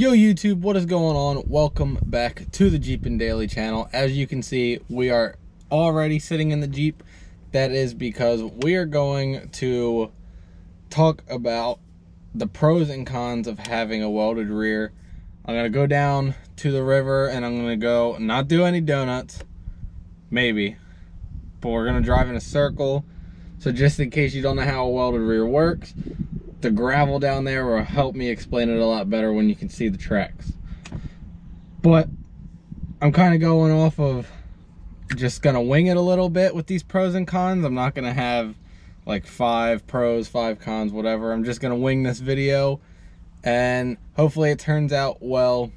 Yo YouTube, what is going on? Welcome back to the Jeepin Daily channel. As you can see, we are already sitting in the Jeep. That is because we are going to talk about the pros and cons of having a welded rear. I'm going to go down to the river and I'm going to go not do any donuts. Maybe. But we're going to drive in a circle. So just in case you don't know how a welded rear works, the gravel down there will help me explain it a lot better when you can see the tracks. But I'm kind of going off of just gonna wing it a little bit with these pros and cons. I'm not gonna have like five pros, five cons, whatever. I'm just gonna wing this video and hopefully it turns out well.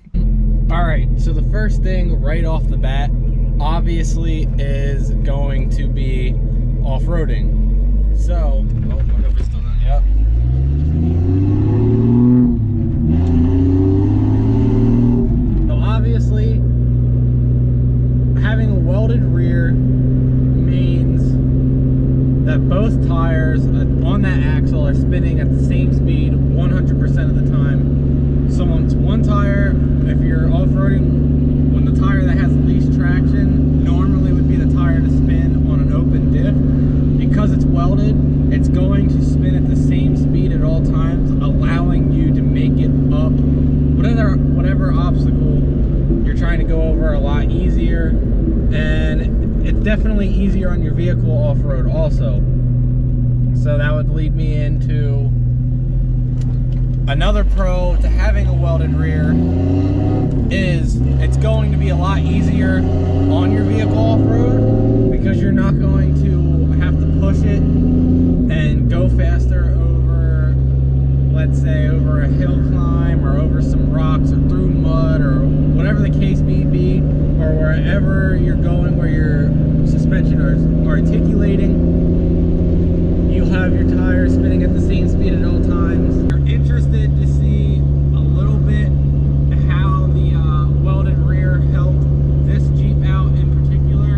All right, so the first thing right off the bat, obviously is going to be off-roading. So, oh, yep. So obviously, having a welded rear means that both tires on that axle are spinning at the same speed 100% of the time. So once one tire, if you're off-roading, when the tire that has the least traction normally would be the tire to spin on an open diff, because it's welded, it's going to spin at the same speed at all times, allowing you to make it up whatever whatever obstacle you're trying to go over a lot easier and it's definitely easier on your vehicle off-road also. So that would lead me into another pro to having a welded rear is it's going to be a lot easier on your vehicle off-road because you're not going to have to push it and go faster over let's say over a hill climb or over some rocks or through mud or whatever the case may be or wherever you're going where your suspension is articulating you'll have your tires spinning at the same speed at all times you're interested to see a little bit how the uh, welded rear helped this jeep out in particular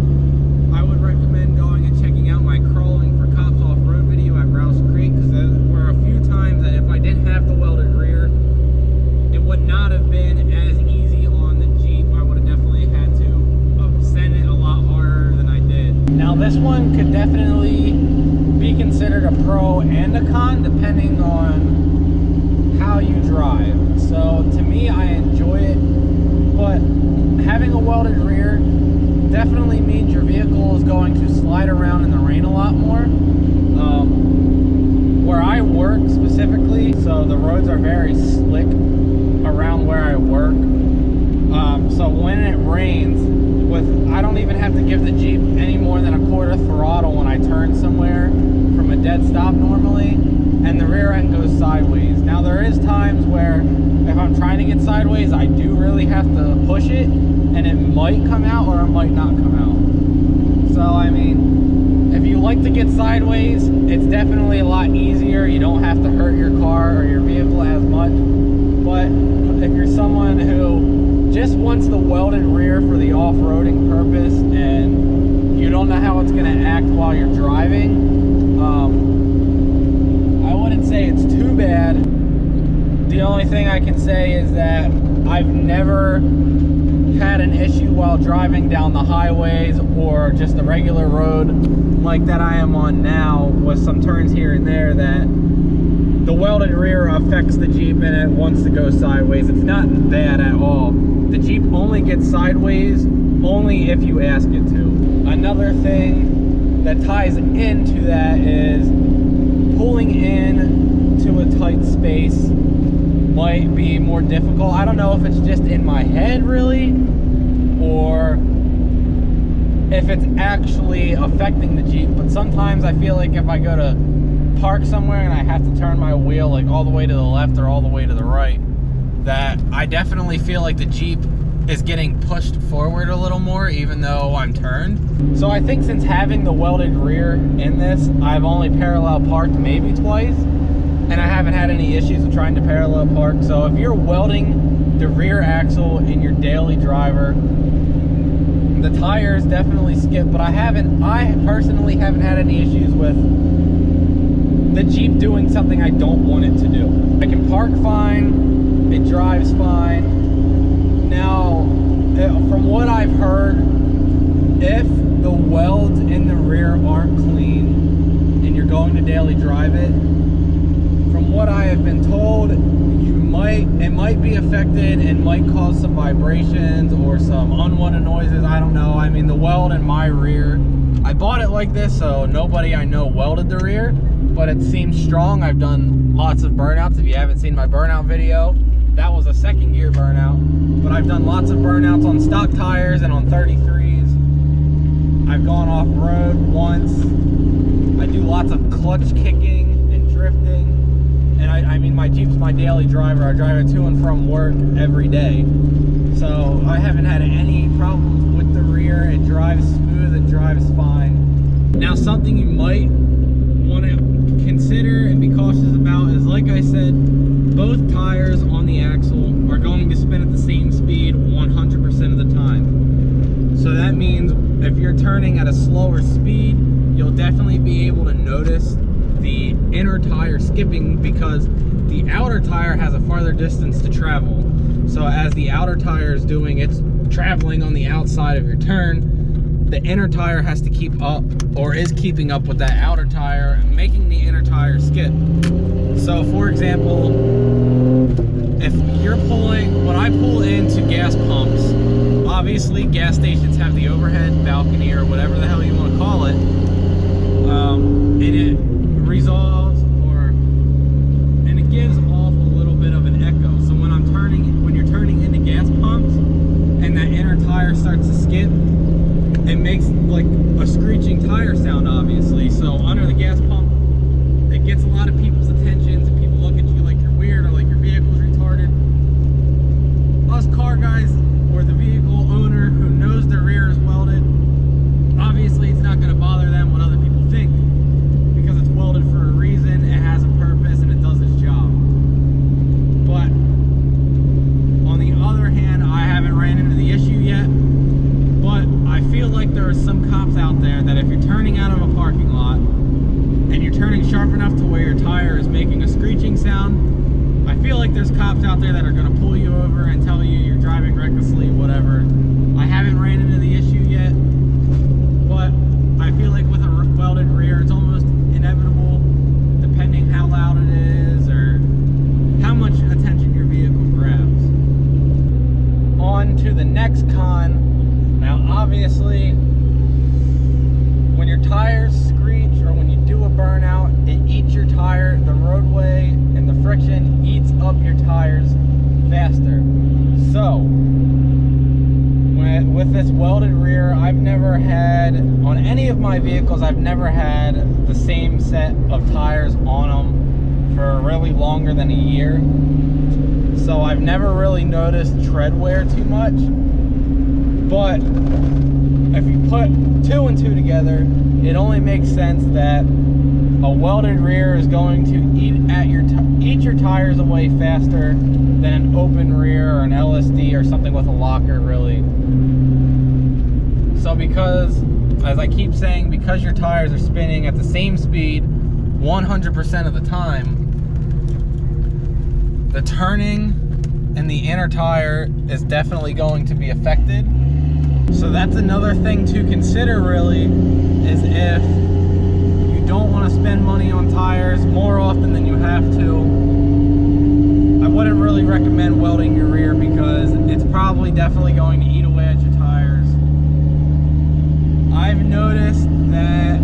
i would recommend going and checking out my crawling for cops off-road video at Rausch Creek because there were a few times that if i didn't have the welded rear it would not have been as easy on the Jeep. I would have definitely had to send it a lot harder than I did. Now this one could definitely be considered a pro and a con depending on how you drive. So to me, I enjoy it, but having a welded rear definitely means your vehicle is going to slide around in the rain a lot more. Um, where I work specifically, so the roads are very slick around where I work. Um, so when it rains, with I don't even have to give the Jeep any more than a quarter throttle when I turn somewhere from a dead stop normally, and the rear end goes sideways. Now there is times where if I'm trying to get sideways, I do really have to push it, and it might come out or it might not come out. So I mean, like to get sideways, it's definitely a lot easier. You don't have to hurt your car or your vehicle as much. But if you're someone who just wants the welded rear for the off-roading purpose and you don't know how it's going to act while you're driving, um, I wouldn't say it's too bad. The only thing I can say is that I've never had an issue while driving down the highways or just the regular road like that I am on now with some turns here and there that the welded rear affects the Jeep and it wants to go sideways. It's not that at all. The Jeep only gets sideways only if you ask it to. Another thing that ties into that is pulling in to a tight space might be more difficult. I don't know if it's just in my head really or if it's actually affecting the Jeep, but sometimes I feel like if I go to park somewhere and I have to turn my wheel like all the way to the left or all the way to the right, that I definitely feel like the Jeep is getting pushed forward a little more even though I'm turned. So I think since having the welded rear in this, I've only parallel parked maybe twice and I haven't had any issues with trying to parallel park. So if you're welding the rear axle in your daily driver, the tires definitely skip, but I haven't, I personally haven't had any issues with the Jeep doing something I don't want it to do. I can park fine, It drives fine. Now, eh, from what I've heard, if the welds in the rear aren't clean and you're going to daily drive it, from what I have been told, you might it might be affected and might cause some vibrations or some unwanted noises. I don't know. I mean, the weld in my rear, I bought it like this, so nobody I know welded the rear, but it seems strong. I've done lots of burnouts. If you haven't seen my burnout video, that was a second gear burnout. But I've done lots of burnouts on stock tires and on 33s. I've gone off road once. I do lots of clutch kicking and drifting. And I, I mean, my Jeep's my daily driver. I drive it to and from work every day. So I haven't had any problems with the rear. It drives smooth, it drives fine. Now something you might want to consider and be cautious about is like I said, both tires on the axle are going to spin at the same speed 100% of the time. So that means if you're turning at a slower speed, you'll definitely be able to notice the inner tire skipping because the outer tire has a farther distance to travel. So as the outer tire is doing its traveling on the outside of your turn, the inner tire has to keep up or is keeping up with that outer tire, making the inner tire skip. So for example, if you're pulling, when I pull into gas pumps, obviously gas stations have the overhead balcony or whatever the hell you want to call it, um, and it resolves or, and it gives off a little bit of an echo. So when I'm turning, when you're turning into gas pumps and that inner tire starts to skip, it makes like a screeching tire sound obviously. So under the gas pump, it gets a lot of people's attentions and people look at you like you're weird or like your vehicle's retarded. Us car guys or the vehicle owner who knows their rear is welded, obviously it's not going to bother them what other people think because it's welded for a reason, it has a purpose, and it does its job. But on the other hand, I haven't ran into the issue yet, but I feel like there are some cops out there that if you're turning out of a parking lot and you're turning sharp enough to where your tire is making a screeching sound, I feel like there's cops out there that are going to pull you over and tell you you're driving recklessly, whatever. I haven't ran into the issue yet, but I feel like with a welded rear, it's almost inevitable, depending how loud it is or how much attention your vehicle grabs. On to the next con. Now, obviously, when your tires screech or when you do a burnout, it eats your tire, the roadway and the friction eats up your tires faster. So, when, with this welded rear, I've never had, on any of my vehicles, I've never had the same set of tires on them for really longer than a year. So I've never really noticed tread wear too much. But if you put two and two together, it only makes sense that a welded rear is going to eat at your eat your tires away faster than an open rear or an LSD or something with a locker really. So because as I keep saying because your tires are spinning at the same speed 100% of the time the turning and the inner tire is definitely going to be affected. So that's another thing to consider really is if you don't want to spend money on tires more often than you have to. I wouldn't really recommend welding your rear because it's probably definitely going to eat away at your tires. I've noticed that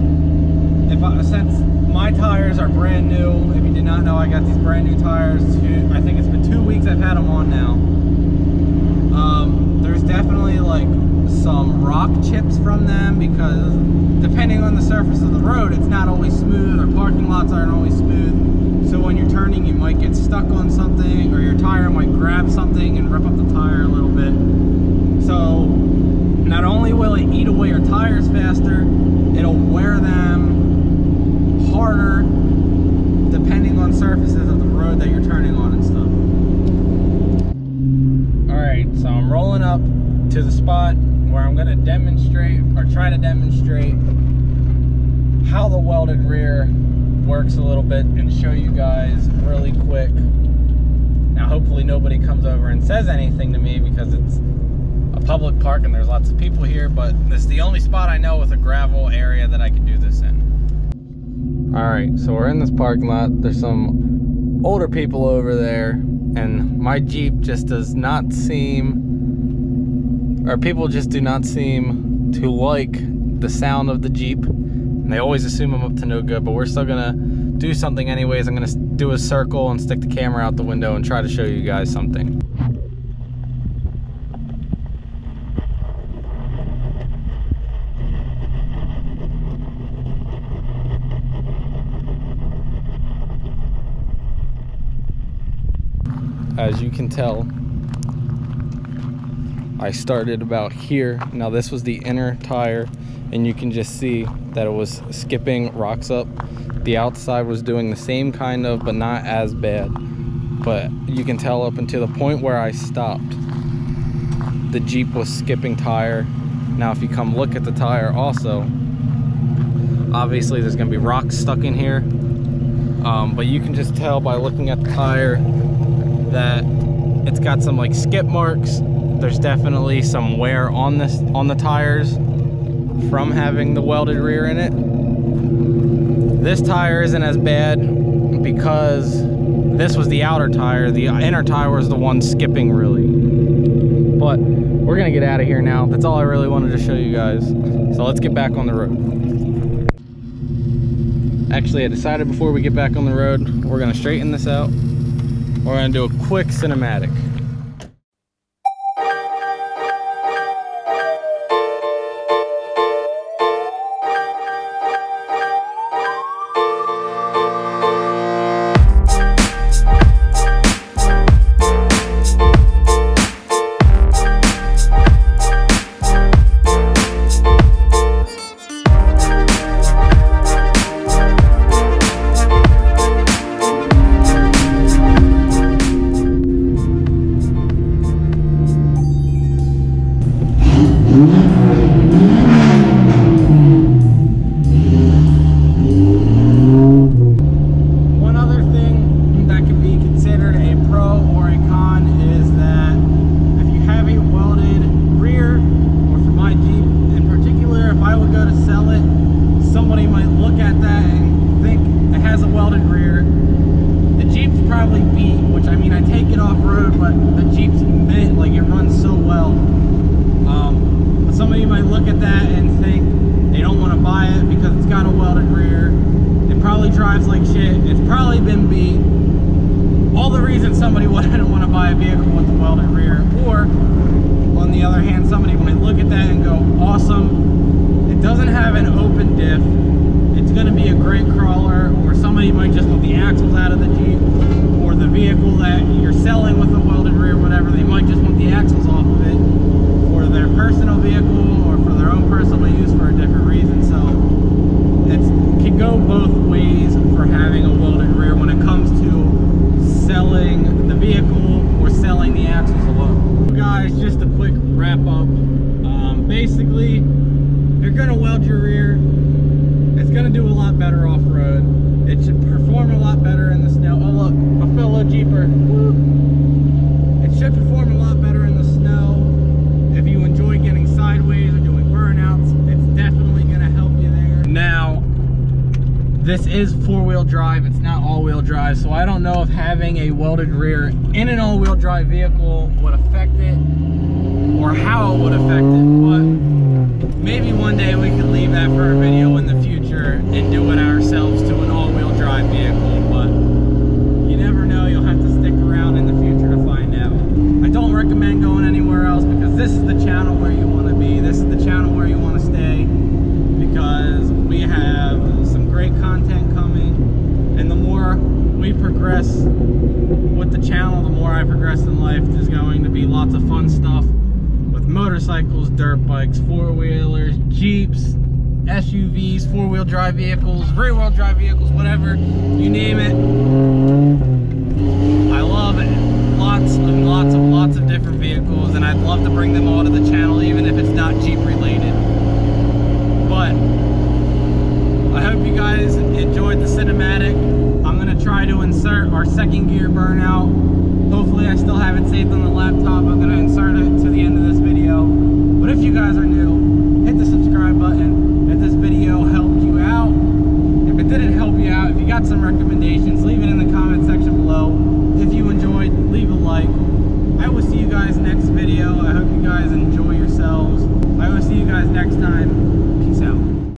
if I, since my tires are brand new, if you did not know, I got these brand new tires. Two, I think it's been two weeks I've had them on now. Um, there's definitely like some rock chips from them because depending on the surface of the road, it's not always smooth or parking lots aren't always smooth. So when you're turning, you might get stuck on something or your tire might grab something and rip up the tire a little bit. So not only will it eat away your tires faster, it'll wear them harder depending on surfaces of the road that you're turning on and stuff. Alright, so I'm rolling up to the spot where I'm going to demonstrate or try to demonstrate how the welded rear works a little bit and show you guys really quick. Now, hopefully nobody comes over and says anything to me because it's public park and there's lots of people here, but this is the only spot I know with a gravel area that I can do this in. All right, so we're in this parking lot. There's some older people over there and my Jeep just does not seem, or people just do not seem to like the sound of the Jeep. And they always assume I'm up to no good, but we're still gonna do something anyways. I'm gonna do a circle and stick the camera out the window and try to show you guys something. As you can tell, I started about here. Now this was the inner tire and you can just see that it was skipping rocks up. The outside was doing the same kind of, but not as bad. But you can tell up until the point where I stopped, the Jeep was skipping tire. Now if you come look at the tire also, obviously there's gonna be rocks stuck in here. Um, but you can just tell by looking at the tire that it's got some like skip marks. There's definitely some wear on this on the tires from having the welded rear in it. This tire isn't as bad because this was the outer tire. The inner tire was the one skipping really. But we're gonna get out of here now. That's all I really wanted to show you guys. So let's get back on the road. Actually, I decided before we get back on the road, we're gonna straighten this out. We're gonna do a quick cinematic. Reasons somebody wouldn't want to buy a vehicle with a welded rear. Or, on the other hand, somebody might look at that and go, awesome. It doesn't have an open diff. It's going to be a great crawler. Or somebody might just want the axles out of the Jeep. Or the vehicle that you're selling with a welded rear, whatever. They might just want the axles off of it for their personal vehicle or for their own personal use for a different reason. So it can go both ways for having a welded rear when it comes to selling the vehicle or selling the axles alone. Guys, just a quick wrap up. Um, basically, if you're gonna weld your rear, it's gonna do a lot better off road. It should perform a lot better in the snow. Oh look, a fellow Jeeper. Woo. It should perform a lot better in the snow. If you enjoy getting sideways or doing burnouts, it's definitely gonna help you there. Now, this is four-wheel drive, it's not all-wheel drive, so I don't know if having a welded rear in an all-wheel drive vehicle would affect it or how it would affect it, but maybe one day we could leave that for a video in the future and do it ourselves to an all-wheel drive vehicle, but you never know, you'll have to stick around in the future to find out. I don't recommend going anywhere else because this is the channel where you want to be, this is the channel where you want to stay, because we have some great content coming, and the more we progress with the channel, the more I progress in life, there's going to be lots of fun stuff with motorcycles, dirt bikes, four-wheelers, Jeeps, SUVs, four-wheel drive vehicles, rear-wheel drive vehicles, whatever, you name it. I love it. Lots and lots of lots of different vehicles, and I'd love to bring them all to the channel, even if it's not Jeep related. But I hope you guys enjoyed the cinematic. Try to insert our second gear burnout Hopefully I still have it saved on the laptop. I'm gonna insert it to the end of this video. But if you guys are new, hit the subscribe button. If this video helped you out, if it didn't help you out, if you got some recommendations, leave it in the comment section below. If you enjoyed, leave a like. I will see you guys next video. I hope you guys enjoy yourselves. I will see you guys next time.